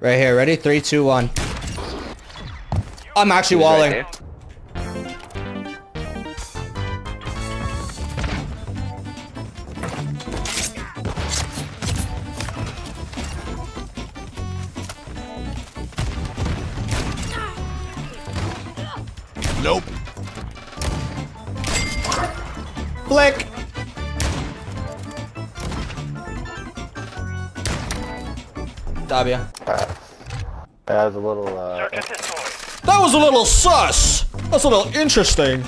Right here. Ready? Three, two, one. I'm actually walling. Right sus. That's a little interesting.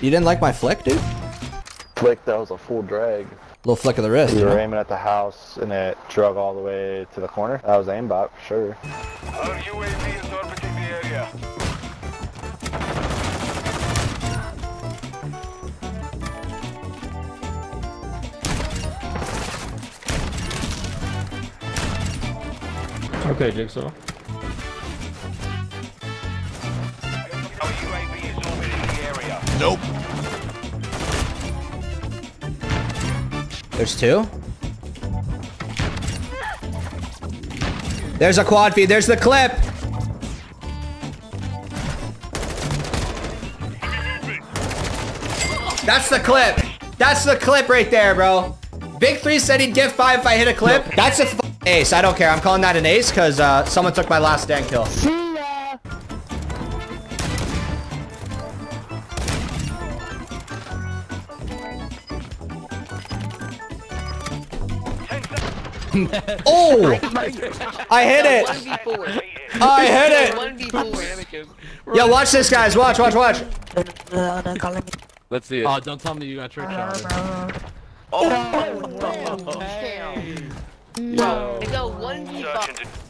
You didn't like my flick, dude? flick that was a full drag. Little flick of the wrist. You you were know? aiming at the house and it drug all the way to the corner. That was aimbot for sure. Our UAV is orbiting the area. Okay, Jigsaw. Nope. There's two. There's a quad feed. There's the clip. That's the clip. That's the clip right there, bro. Big three said he'd get five if I hit a clip. That's a f- ace. I don't care. I'm calling that an ace because uh, someone took my last stand kill. oh! I hit it! I hit it! Yeah, watch this, guys. Watch, watch, watch. Let's see it. Oh, don't tell me you got trick shot. Oh! No! Oh, Yo. Yo, 1v5.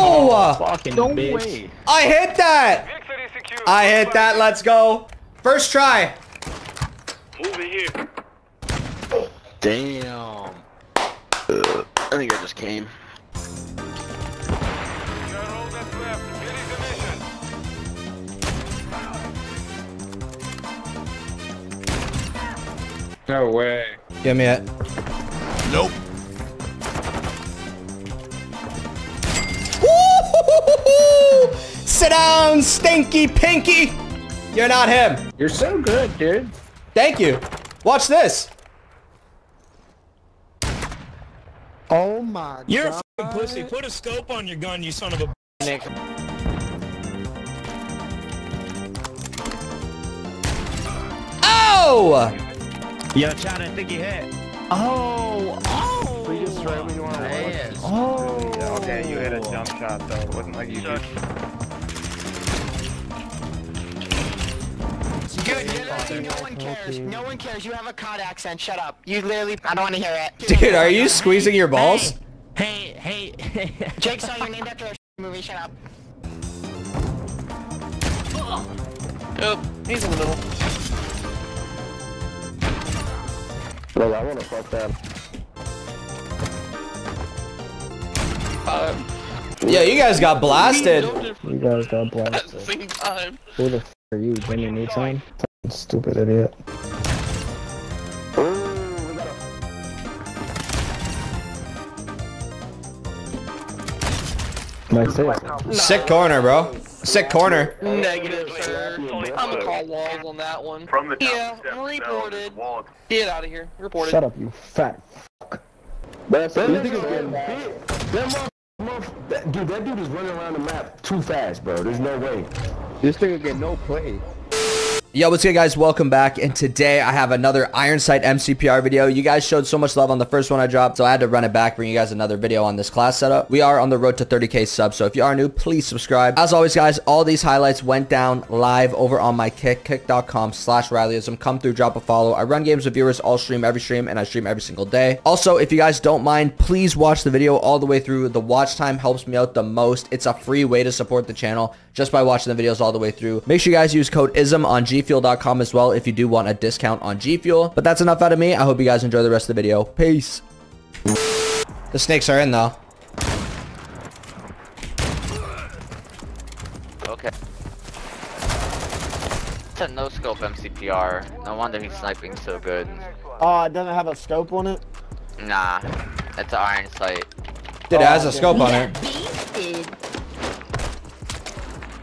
Oh! Fucking No bitch. way. I hit that. I hit that. Let's go. First try. Moving here. Damn. Uh, I think I just came. You're all that's left. Finish the mission. No way. Give me it. Nope. Down, stinky pinky. You're not him. You're so good, dude. Thank you. Watch this. Oh my You're a f***ing pussy. Put a scope on your gun, you son of a Nick. Oh! Yo, Chad, I think he hit. Oh, oh. We just right when you want to Oh. Okay, you hit a jump shot though. It wasn't like you Dude, literally no one cares. No one cares. You have a cod accent. Shut up. You literally, I don't want to hear it. Dude, are you squeezing your balls? Hey, hey, hey. Jigsaw you're named after a movie. Shut up. Oh, he's in the middle. Bro, I want to fuck that. Uh, Yeah, you guys got blasted. You guys got blasted. At the blasted. same time. Who the f are you, Jimmy Neutron? Stupid idiot. Like this. Sick corner, bro. Sick corner. Negative, sir. I'm gonna call walls on that one. From the top Yeah, step down, reported. there's walls. Get out of here. Reported. Shut up, you fat fuck. That's it. This nigga's getting big. Dude, that dude is running around the map too fast, bro. There's no way. This nigga get no play. Yo, what's good guys? Welcome back. And today I have another Iron Sight MCPR video. You guys showed so much love on the first one I dropped, so I had to run it back, bring you guys another video on this class setup. We are on the road to 30k subs, so if you are new, please subscribe. As always, guys, all these highlights went down live over on my kick, kick.com slash Rileyizm. Come through, drop a follow. I run games with viewers all stream every stream, and I stream every single day. Also, if you guys don't mind, please watch the video all the way through. The watch time helps me out the most. It's a free way to support the channel just by watching the videos all the way through. Make sure you guys use code IZM on gfuel.com as well if you do want a discount on G Fuel. But that's enough out of me. I hope you guys enjoy the rest of the video. Peace. The snakes are in though. Okay. It's a no scope MCPR. No wonder he's sniping so good. Oh, it doesn't have a scope on it? Nah, it's an iron sight. Dude, it has a okay. scope on it.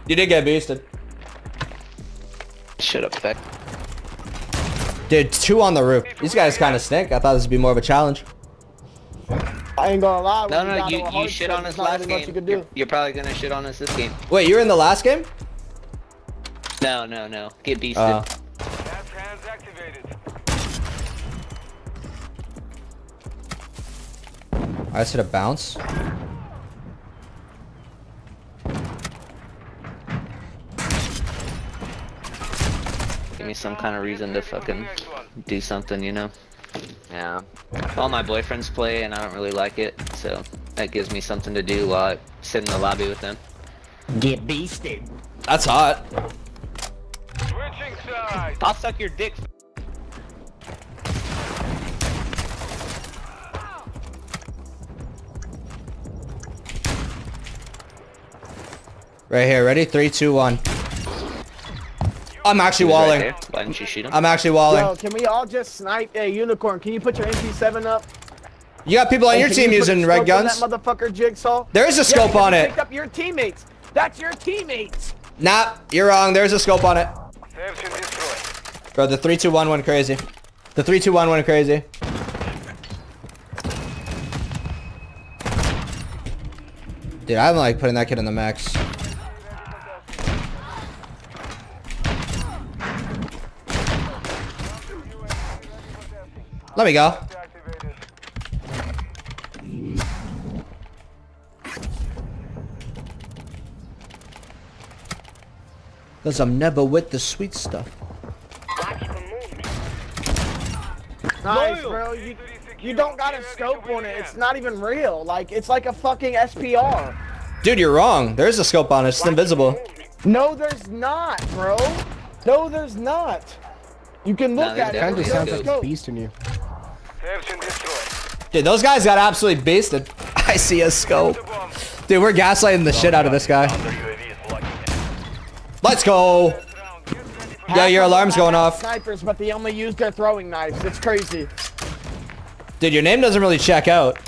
You did get beasted. Shut up, Beck. Dude, two on the roof. These guys kind of stink. I thought this would be more of a challenge. I ain't gonna lie. No, when no, got you, you shit shit, on there's us last game. You can You're, do. you're probably gonna shit on us this game. Wait, you were in the last game? No, no, no. Get beasted. Uh, Gas hands activated. I just hit a bounce. Some kind of reason to fucking do something, you know? Yeah. All my boyfriends play and I don't really like it, so that gives me something to do while I sit in the lobby with them. Get beasted. That's hot. Switching sides. I'll suck your dick. Right here. Ready? Three, two, one. I'm actually He was right walling. Why didn't you shoot him? I'm actually walling. Yo, can we all just snipe? a Unicorn, can you put your MP7 up? You got people on And your team you using red guns? That motherfucker Jigsaw. There is a scope because on it. Picked up your teammates. That's your teammates. Nah, you're wrong. There's a scope on it. Search and destroy. Bro, the 3 2 1 went crazy. The 3 2 1 went crazy. Dude, I'm like putting that kid in the max. Let me go. Cause I'm never with the sweet stuff. Nice, bro. You, you don't got a scope on it. It's not even real. Like, it's like a fucking SPR. Dude, you're wrong. There's a scope on it. It's invisible. No, there's not, bro. No, there's not. You can look No, at it. there Kinda There's definitely no sounds like scope. he's beasting you. Search and destroy. Dude, those guys got absolutely beasted. I see a scope. Dude, we're gaslighting the shit out of this guy. Counter UAV is locking in. Let's go. Round. Get ready for Yeah, your alarm's going off. Snipers, but they only use their throwing knives. It's crazy. Dude, your name doesn't really check out.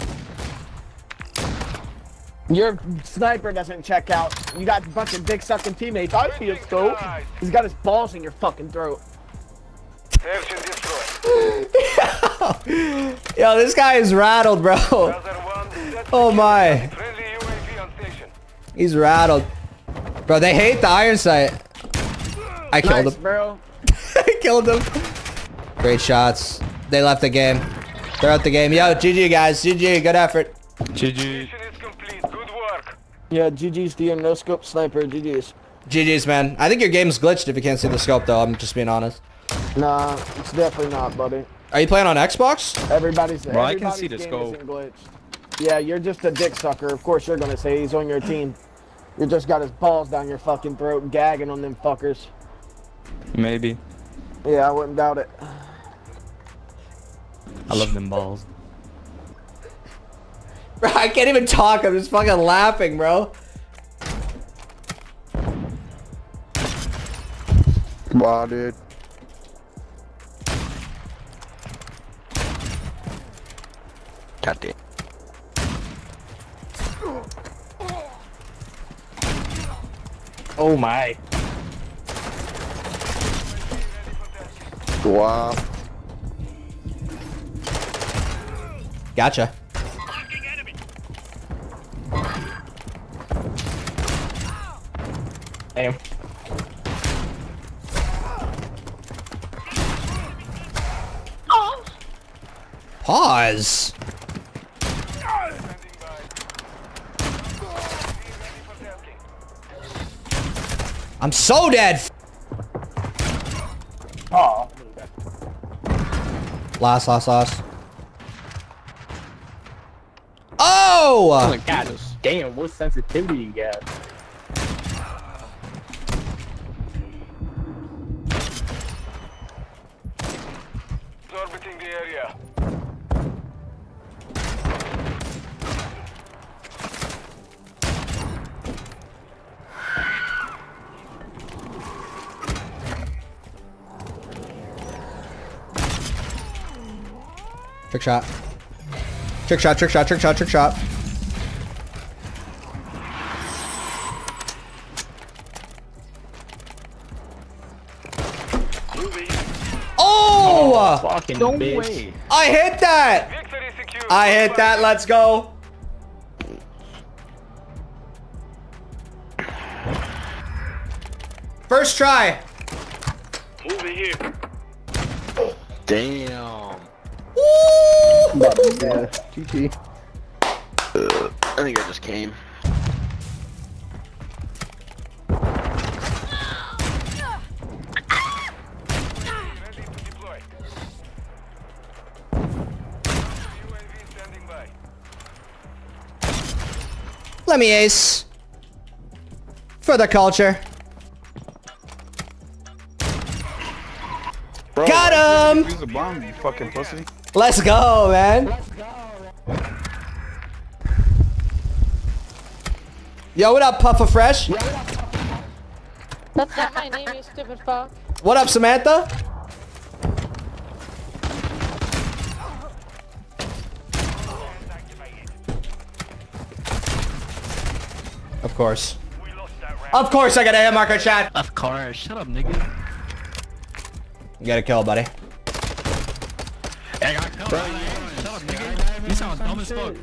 Your sniper doesn't check out. You got a bunch of dick sucking teammates. I see a scope. He's got his balls in your fucking throat. Search and destroy. Yo, this guy is rattled, bro. Other one. Set Oh my. Friendly UAV on station. He's rattled. Bro, they hate the iron sight. I killed Nice, him. bro. I killed him. Great shots. They left the game. They're out the game. Yo, GG guys. GG. Good effort. GG. Mission is complete. Good work. Yeah, GG's DM no scope sniper. GG's. GG's, man. I think your game's glitched if you can't see the scope, though. I'm just being honest. Nah, it's definitely not, buddy. Are you playing on Xbox? Everybody's. Bro, I can see the game scope. Yeah, you're just a dick sucker. Of course you're gonna say he's on your team. You just got his balls down your fucking throat, gagging on them fuckers. Maybe. Yeah, I wouldn't doubt it. I love them balls. Bro, I can't even talk. I'm just fucking laughing, bro. Wow, dude. God damn. Oh my. Wow. Gotcha. Damn. Pause. I'm so dead. Oh. Last, last, last. Oh Oh! my god. Damn, what sensitivity you got? Trick shot. Trick shot, trick shot, trick shot, trick shot. Oh! Fucking No bitch. way. I hit that! I hit that, let's go. First try. Moving here. Damn. Woo! Yeah, GG. I think I just came. Ready to deploy. UAV standing by. Let me ace. For the culture. Got him! Use a bomb, you fucking pussy. Let's go, man. Yo, what up, Puffa Fresh? That's not my name, you stupid fuck. What up, Samantha? Of course. We lost that round. Of course I got a hit marker, chat. Of course. Shut up, nigga. You got a kill, buddy. As fuck.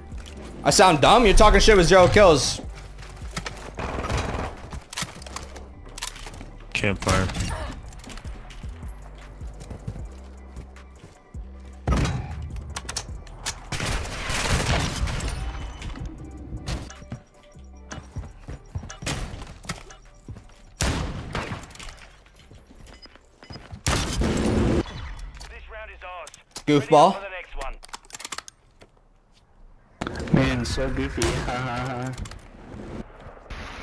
I sound dumb? You're talking shit with zero kills. Campfire. This round is ours. Goofball. Ready up for the next one. Man, so goofy. Ha.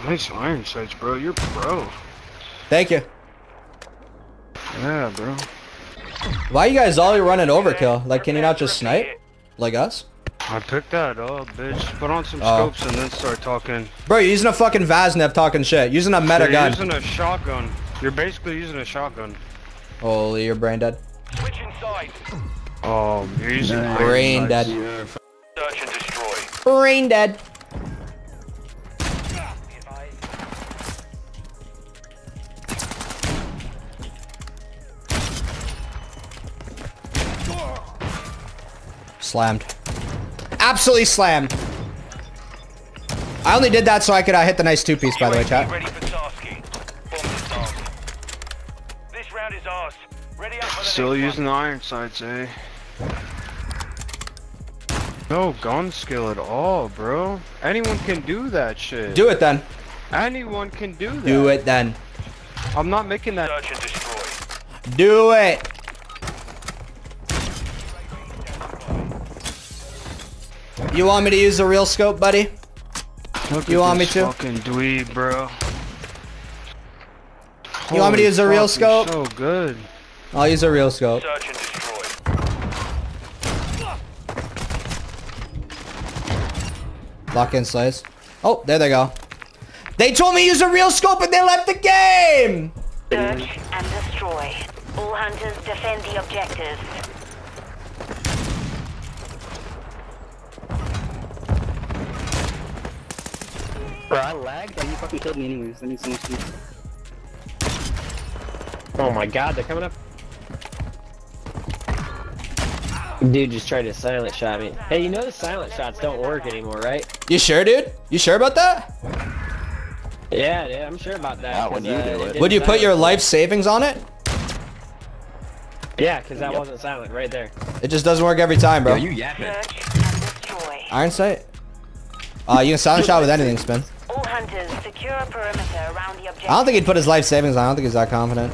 Nice iron sights, bro. You're pro. Thank you. Yeah, bro. Why you guys all running overkill? Like, can you not just snipe? Like us? I picked that up, bitch. Put on some Oh. scopes and then start talking. Bro, you're using a fucking Vaznev talking shit. Using a meta You're gun. using a shotgun. You're basically using a shotgun. Holy, you're brain dead. Switch inside. Oh, you're using iron Brain sights. dead. Search and destroy. Brain dead. Slammed. Absolutely slammed. I only did that so I could uh, hit the nice two-piece, by the way, UAV chat. Ready for tasking. Bomb disarmed. This round is ours. Ready up for the Still using the iron sights, eh? No gun skill at all, bro. Anyone can do that shit. Do it then. Anyone can do that. Do it then. I'm not making that. Search and destroy. Do it. You want me to use a real scope, buddy? Look You want me to? Fucking dweeb, bro. You want me to use a real scope? So good. I'll use a real scope. Search and destroy. Lock in slice. Oh, there they go. They told me use a real scope and they left the game! Search and destroy. All hunters defend the objectives. Bro, I lagged and you fucking killed me anyways. That makes so much sense. Oh my god, they're coming up. Dude just tried to silent shot me. Hey, you know the silent shots don't work anymore, right? You sure, dude? You sure about that? Yeah, yeah, I'm sure about that. Not when 'cause, you uh, do it. Would you put your life savings on it? Yeah, because that wasn't silent right there. It just doesn't work every time, bro. Search and destroy. Iron sight? Uh, you can silent shot with anything, Spin. All hunters secure a perimeter around the objective. I don't think he'd put his life savings on. I don't think he's that confident.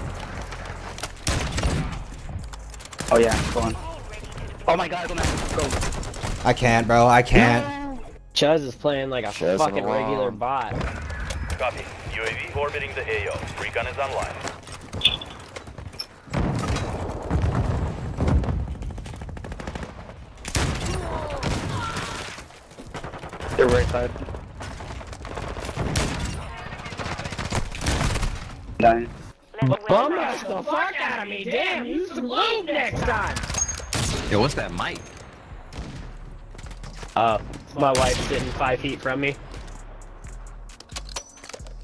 Oh yeah, go on. Oh my god, go man. Go. I can't, bro. I can't. Chuz is playing like a Chuz fucking along. regular bot. Copy. UAV orbiting the AO. Recon is online. They're right side. Dying. Bum the fuck out of me, damn! Use some lube next time. Yo, what's that mic? Uh, my wife's sitting five feet from me.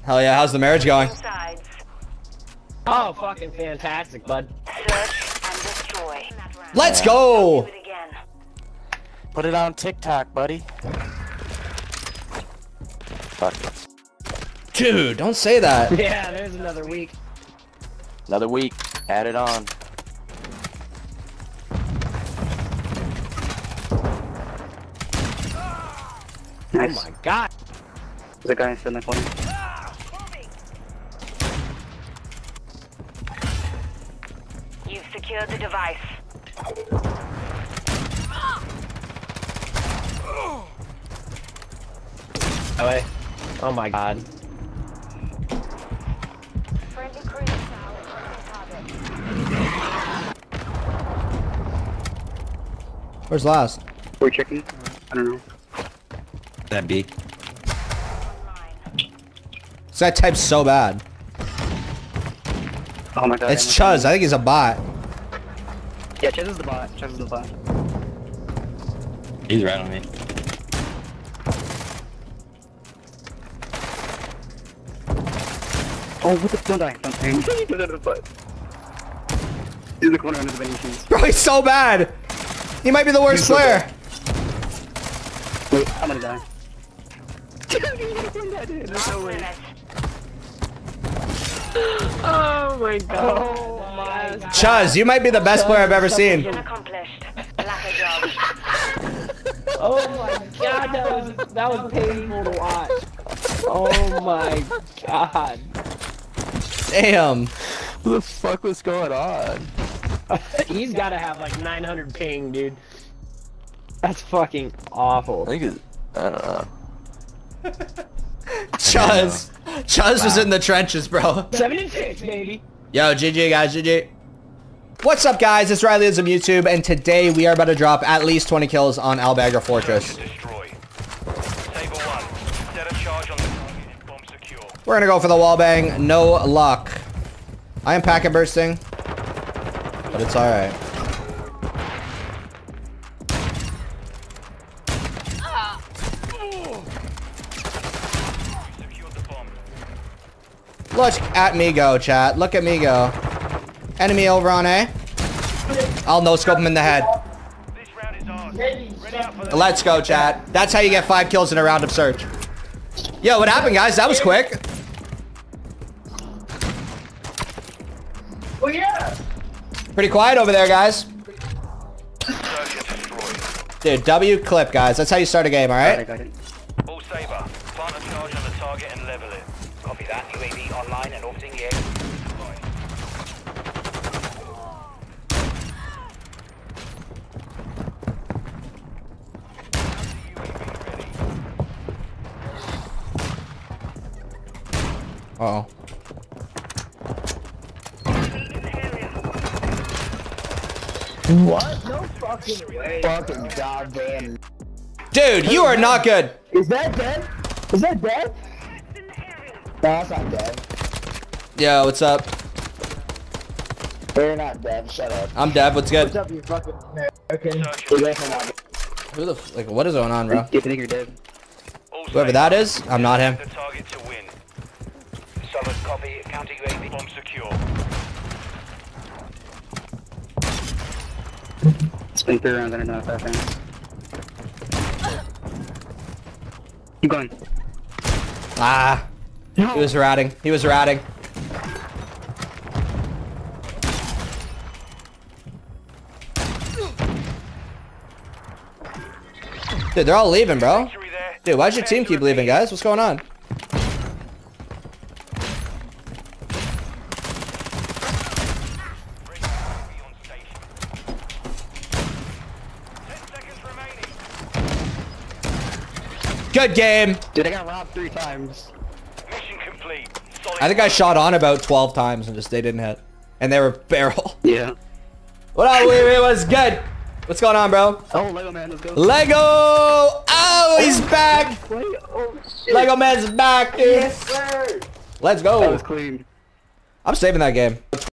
Hell yeah, how's the marriage going? Oh, fucking fantastic, bud. Search and destroy. Let's go! Do it again. Put it on TikTok, buddy. Fuck. Dude, don't say that. Yeah, there's another week. Another week. Add it on. Oh my god. There's a guy in the corner. You've secured the device. Oh, wait. Oh my god. Friendly cruise missile. Where's last? We're checking. I don't know. That B. This guy types so bad. Oh my god. It's Chuz. I think he's a bot. Yeah, Chuz is the bot. Chuz is the bot. He's right on me. Oh, what the? Don't die. Don't die. He's under the butt. He's in the corner under the vending machines. Bro, he's so bad. He might be the worst He's so player. Wait, I'm gonna die. There's no way. Oh my god. Oh my god. Chuz, you might be the best player I've ever seen. Mission accomplished. Lack a job. Oh my god, that was that was painful to watch. Oh my god. Damn. What the fuck was going on? He's gotta have like 900 ping, dude. That's fucking awful. I think it's, I don't know. Chuz. Chuz was in the trenches, bro. 7 and 6, baby. Yo, GG guys, GG. What's up guys, it's Riley of YouTube, and today we are about to drop at least 20 kills on Al Bagra Fortress. Destroy. Saber 1. Set a charge on the target. Bomb secure. We're gonna go for the wall bang, no luck. I am packet bursting, but it's alright. Look at me go, chat. Look at me go. Enemy over on A. I'll no scope him in the head. This round is ours. Ready up for the Let's go, chat. That's how you get five kills in a round of search. Yo, what happened, guys? That was quick. Oh yeah. Pretty quiet over there, guys. search and destroy. Dude, W clip, guys. That's how you start a game, alright? got it. All Saber. Plant a charge on the target and level it. Copy that. UAV online and orbiting the area. Uh oh. What? No fucking way. Fucking goddamn. Dude, you are not good. Is that dead? Is that dead? No, that's not dead. Yo, what's up? They're not dead. Shut up. I'm Dev. What's good? What's up, you fucking American? Search You're and definitely not Who the f like? What is going on, bro? You think you're dead? Whoever that is, I'm not him. The target to win. Solid copy. Counter UAV. Bomb secure. It's been three rounds and not five rounds. Keep going. Ah. He was ratting. He was ratting. Dude, they're all leaving, bro. Dude, why'd your team keep leaving, guys? What's going on? Good game. Dude, I got robbed three times. Mission complete. Solid I think I shot on about 12 times and just they didn't hit. And they were barrel. Yeah. What up, Wee Wee? What's good? What's going on, bro? Oh, Lego man, let's go. Lego! Oh, he's back! Oh shit. Lego Man's back, dude. Yes, sir. Let's That go. was clean. I'm saving that game.